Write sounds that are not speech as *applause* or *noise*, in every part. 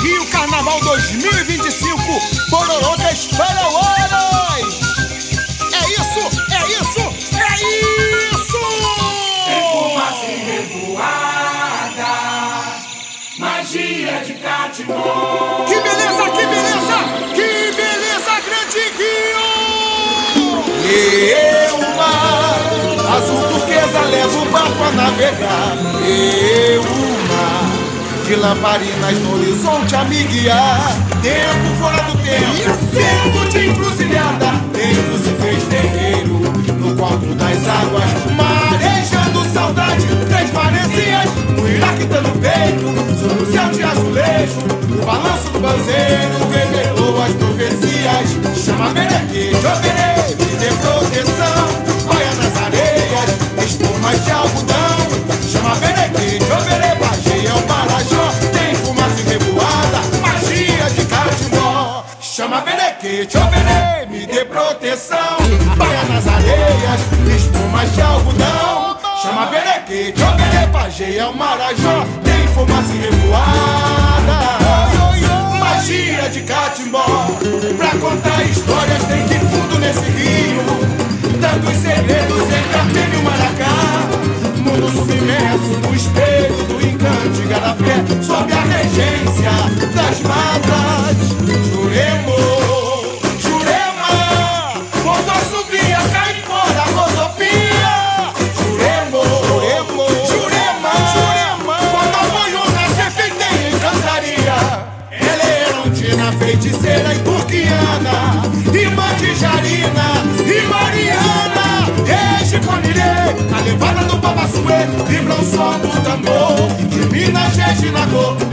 Rio Carnaval 2025, Bororocas Parauaras! É isso, é isso, é isso! Fumaça revoada, magia de Catimó. Que beleza, que beleza, que beleza, grande Rio! Eu, mar, azul turquesa, levo o barco a navegar. Eu, mar, lamparinas no horizonte a me guiar. Tempo fora do tempo, tempo de encruzilhada. Tempo se fez terreiro no quadro das águas. Marejando saudade. O Iraque tá no peito, sobre o céu de azulejo. O balanço do banzeiro revelou as profecias. Chama Bereque, Joverei, Joverei, me dê proteção. Boia nas areias, espumas de algodão. Chama Bereque, Joverei, Bagé é o Marajó. Tem fumaça revoada. Magia de Catimbó Pra contar histórias tem de tudo nesse rio Tantos segredos entre Armênia e Maracá Mundo submerso no espelho do encanto de Garapé Sob a regência das matas a levada do Babassuê Vibra o som do tambor De Minas, Reginagô Chamegados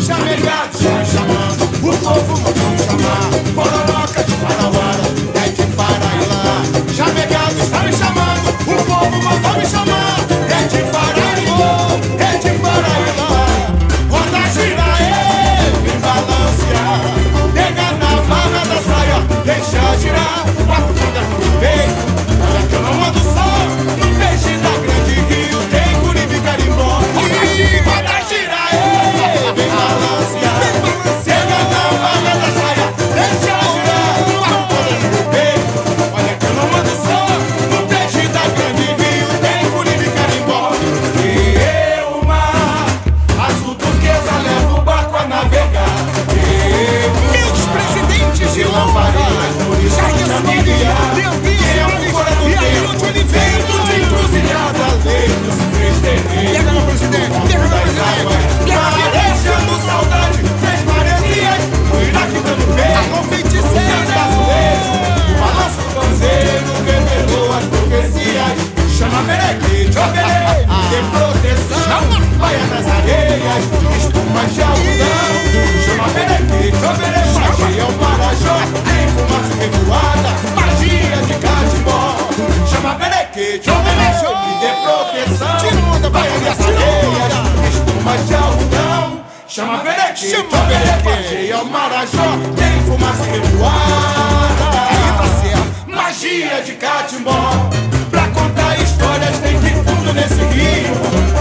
Chama Joverei, magia é o Marajó. Tem fumaça revoada. Magia de Catimbó Pra contar histórias tem de fundo nesse rio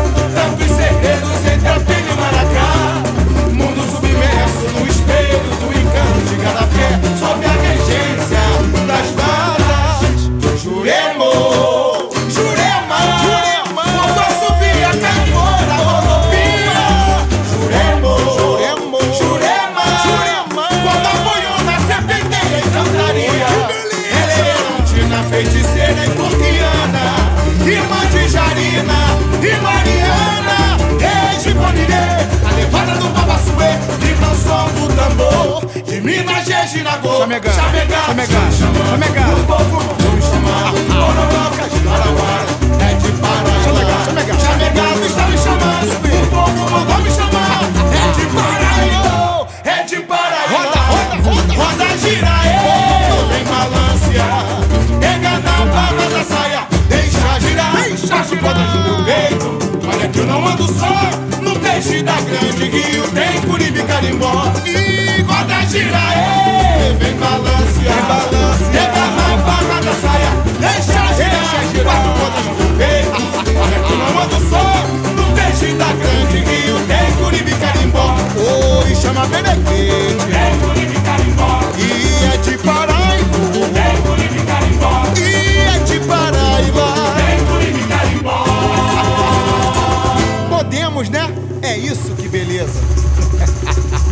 tambor De Minas, Chamegá, chamegá, chamando chamegá. O povo mandou me chamar Pororoca de Parauara É de Parailá chamegá. Chamegado está me chamando O povo mandou me chamar. É de Parailá É de Parailá Roda, roda, roda. Roda gira, ê, vem balancear. Pega na barra da saia, deixa girar Deixa girar. peito Olha que eu não ando só No peixe da grande rio. Tem Curibe Carimbó. E roda gira, ei, vem balance, vem balance, debra tá a barra da saia, deixa girar, deixa quatro rodas no peito, reclama do sol, no peixe da grande rio, tem curibi carimbó, oi, chama benequete, tem curibi carimbó, e é de Paraíba, tem curibi carimbó, e é de Paraíba, tem curibi carimbó. Podemos, né? É isso que beleza. *laughs*